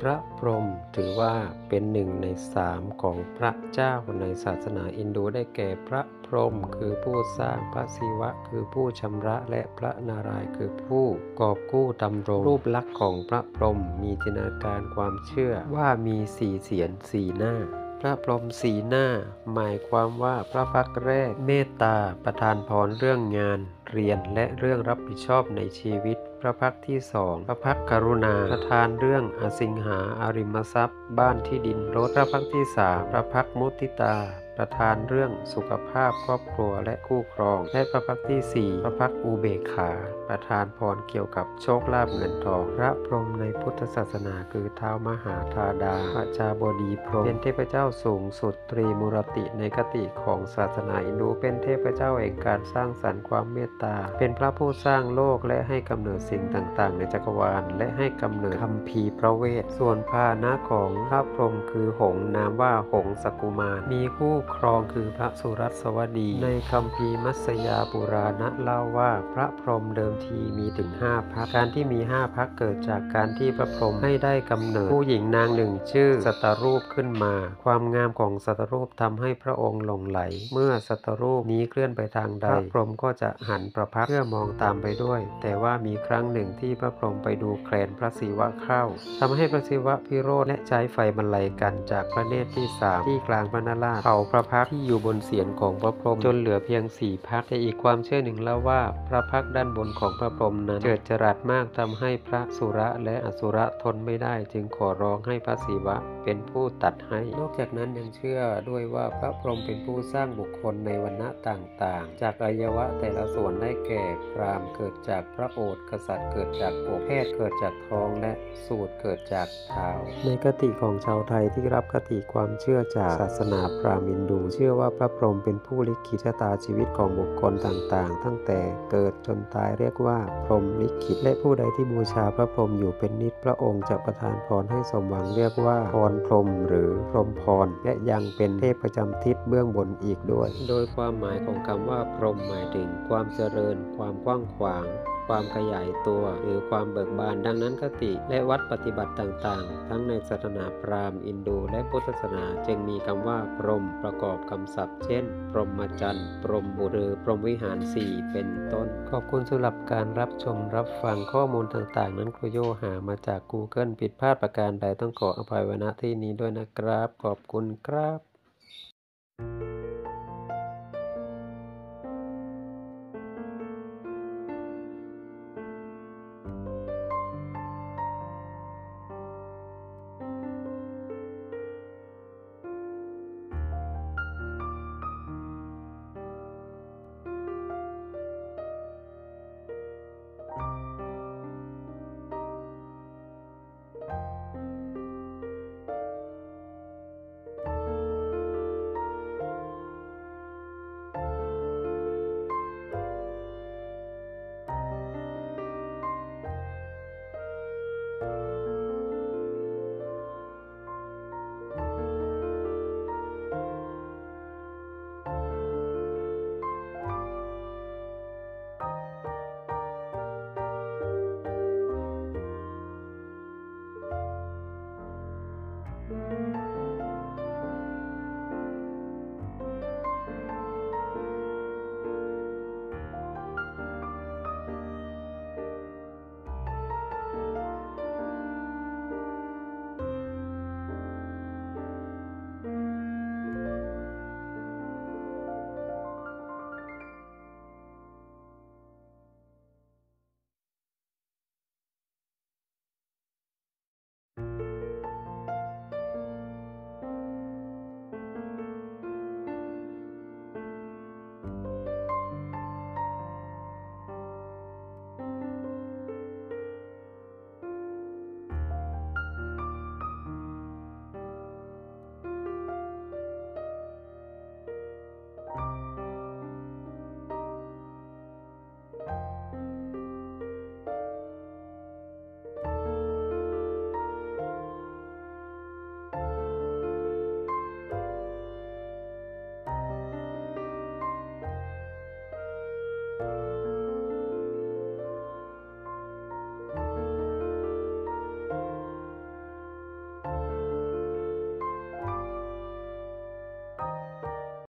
พระพรหมถือว่าเป็นหนึ่งในสามของพระเจ้าในศาสนาอินโดได้แก่พระพรหมคือผู้สร้างพระศิวะ คือผู้ชำระและพระนารายณ์คือผู้กอบกู้ดำรงรูปลักษณ์ของพระพรหมมีจินตนาการความเชื่อว่ามีสี่เสียนสี่หน้าพระพรหมสีหน้า หมายความว่าพระพักตร์แรกเมตตาประทานพรเรื่องงาน เรียนและเรื่องรับผิดชอบในชีวิต พระพักที่สองพระพักกรุณาประทานเรื่องอสิงหาอาริมทรัพย์ บ้านที่ดินรถพระพักที่สามพระพักมุติตา ประทานเรื่องสุขภาพครอบครัวและคู่ครอง และพระพักที่สี่พระพักอุเบกขา ประทานพรเกี่ยวกับโชคลาภเงินทอง พระพรหมในพุทธศาสนาคือเท้ามหาธาดาพระจาบดีพรหมเป็นเทพเจ้าสูงสุดตรีมุรติในคติของศาสนาอินโดเป็นเทพเจ้าแห่งการสร้างสรรค์ความเมตตา เป็นพระผู้สร้างโลกและให้กำเนิดสิ่งต่างๆ ในจักรวาล และให้กำเนิดคัมภีร์พระเวท ส่วนพาหนะของพระพรหมคือหงนามว่าหงสกุมารมีคู่ครองคือพระสุรัสวดี ในคัมภีร์มัสยาปุราณะเล่าว่าพระพรหมเดิมทีมีถึงห้าพักการที่มีห้าพักเกิดจากการที่พระพรหมให้ได้กำเนิดผู้หญิงนางหนึ่งชื่อสัตรูปขึ้นมา ความงามของสัตรูปทำให้พระองค์หลงไหล เมื่อสัตรูปนี้เคลื่อนไปทางใด พระพรหมก็จะหันประพักตร์เพื่อมองตามไปด้วย แต่ว่ามีครั้งหนึ่งที่พระพรหมไปดูแคลนพระศิวะเข้าทำให้พระศิวะพิโรธและใช้ไฟบรรลัยกันจากพระเนตรที่สามที่กลางพระนาราเผาพระพักที่อยู่บนเสียนของพระพรหมจนเหลือเพียงสี่พักแต่อีกความเชื่อหนึ่งเล่าว่าพระพักด้านบนของพระพรหมนั้นเจิดจรัสมากทำให้พระสุระและอสุระทนไม่ได้ จึงขอร้องให้พระศิวะเป็นผู้ตัดให้ นอกจากนั้นยังเชื่อด้วยว่าพระพรหมเป็นผู้สร้างบุคคลในวรรณะต่างๆ จากอวัยวะแต่ละส่วนได้แก่พรามเกิดจากพระโอษฐ์กษัตริย์เกิดจากอกแพทย์เกิดจากท้องและสูตรเกิดจากเท้าในคติของชาวไทยที่รับคติความเชื่อจากศาสนาพราหมณ์ฮินดูเชื่อว่าพระพรหมเป็นผู้ลิขิตชะตาชีวิตของบุคคลต่างๆ ตั้งแต่เกิดจนตายเรียกว่า พรหมลิขิตและผู้ใดที่บูชาพระพรหมอยู่เป็นนิจพระองค์จะประทานพรให้สมหวังเรียกว่าพรพรหมหรือพรหมพร และยังเป็นเทพประจำทิศเบื้องบนอีกด้วย โดยความหมายของคำว่าพรหมหมายถึงความเจริญ ความกว้างขวาง ความขยายตัว หรือความเบิกบานดังนั้นคติและวัดปฏิบัติต่างๆ ทั้งในศาสนาพราหมณ์อินโดและพุทธศาสนาจึงมีคำว่าพรหมประกอบคำศัพท์ เช่น พรหมจรรย์ พรหมบุตรหรือพรหมวิหารสี่เป็นต้น ขอบคุณสำหรับการรับชมรับฟังข้อมูลต่างๆ นั้นครูโยหามาจาก Google ผิดพลาดประการใดต้องขออภัยไว้ณที่นี้ด้วยนะครับ ขอบคุณครับ Thank you.